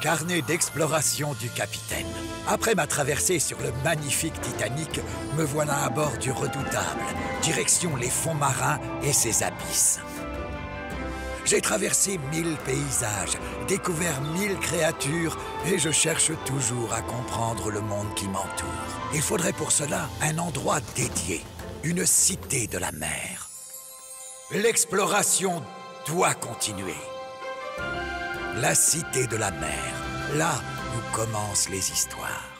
Carnet d'exploration du capitaine. Après ma traversée sur le magnifique Titanic, me voilà à bord du redoutable, direction les fonds marins et ses abysses. J'ai traversé mille paysages, découvert mille créatures et je cherche toujours à comprendre le monde qui m'entoure. Il faudrait pour cela un endroit dédié, une cité de la mer. L'exploration doit continuer. La cité de la mer, là où commencent les histoires.